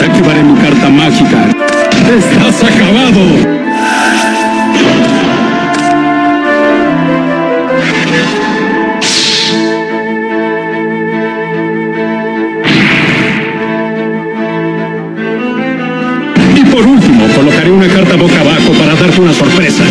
Activaré mi carta mágica. ¡Estás acabado! Y por último, colocaré una carta boca abajo para darte una sorpresa.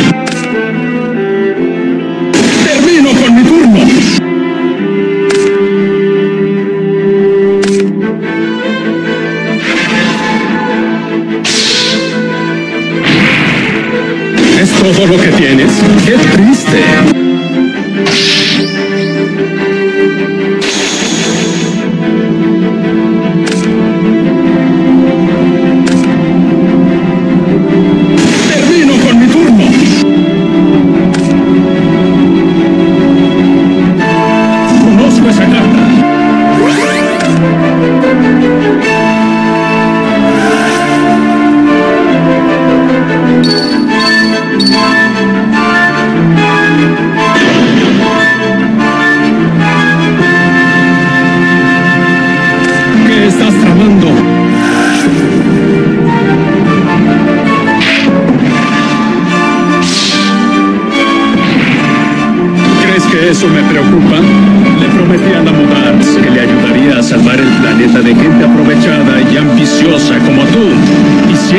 Todo lo que tienes? ¡Qué triste!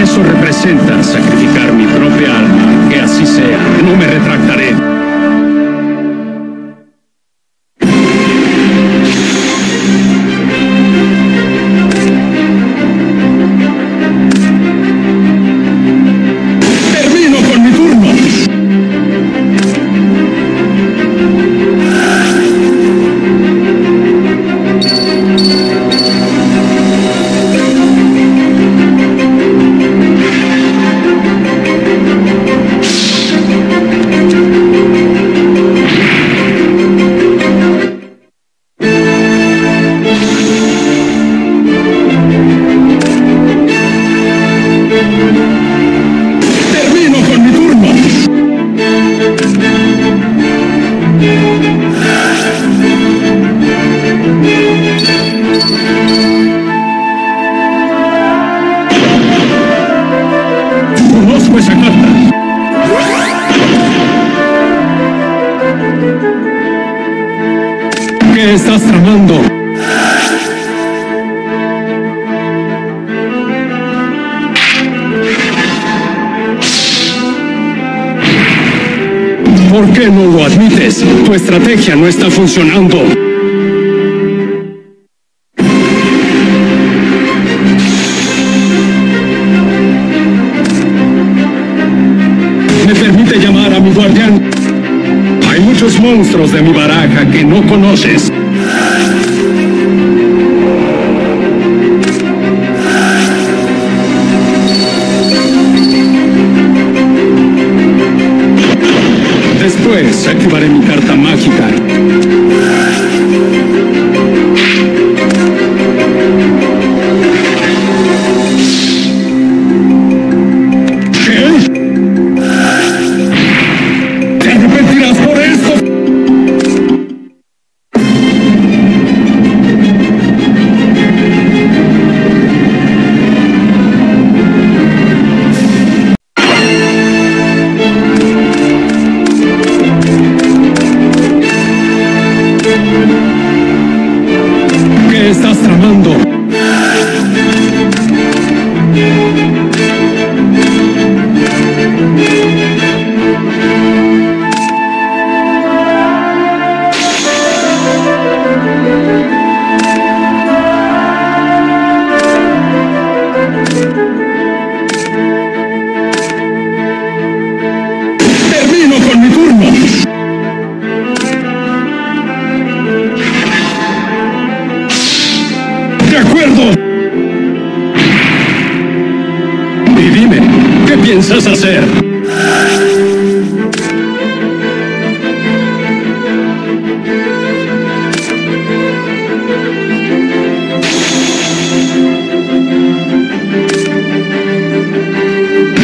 Eso representa sacrificar mi propia alma, que así sea, ¿Qué estás tramando? ¿Por qué no lo admites? Tu estrategia no está funcionando. Me permite llamar a mi guardián. Hay muchos monstruos de mi baraja que no conoces. Activaré mi carta mágica. Piensas hacer?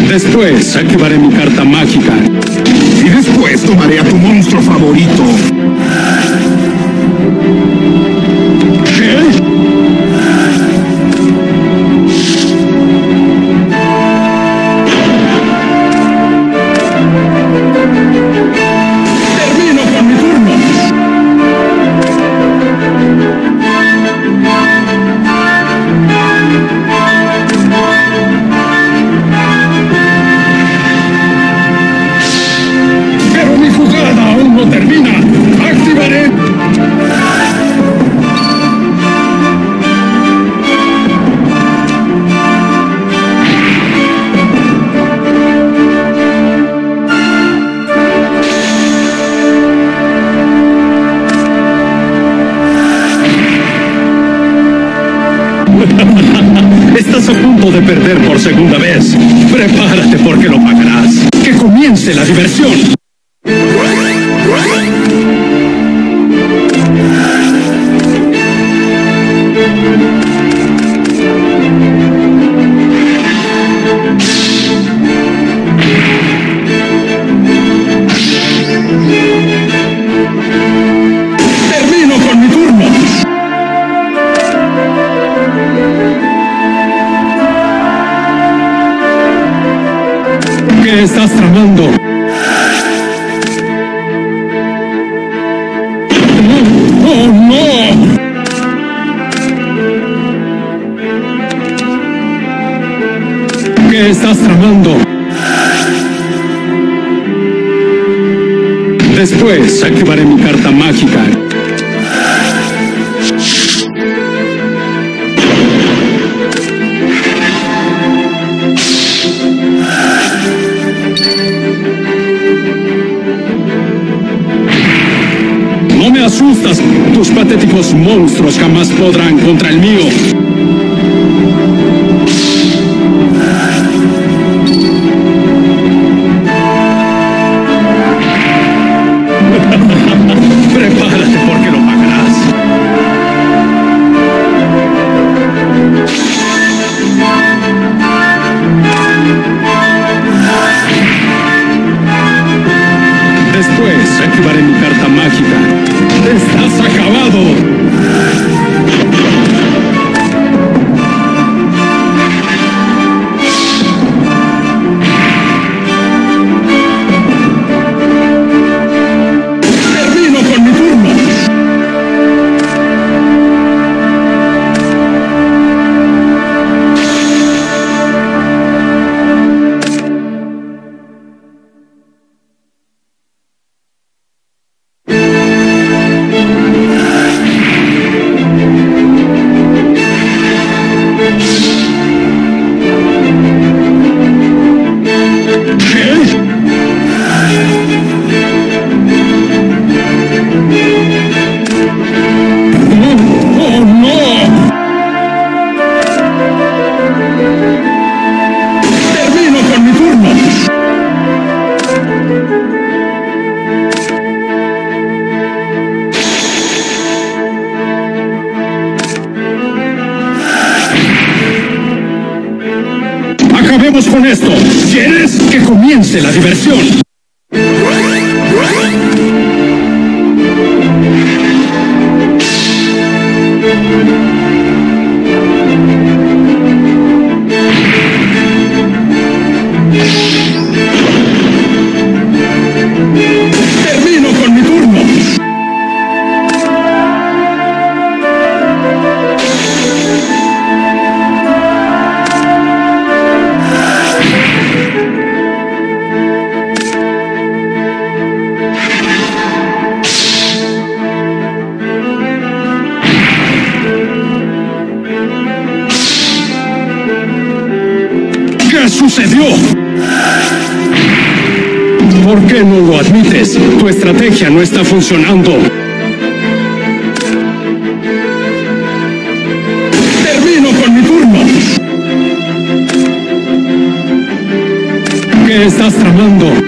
Después activaré mi carta mágica. Y después tomaré a tu monstruo favorito. Prepárate porque lo pagarás. Que comience la diversión. ¿Qué estás tramando? ¡Oh, no! ¿Qué estás tramando? Después activaré mi carta mágica. Tus patéticos monstruos jamás podrán contra el mío. Que comience la diversión? Admites? Tu estrategia no está funcionando. Termino con mi turno. ¿Qué estás tramando?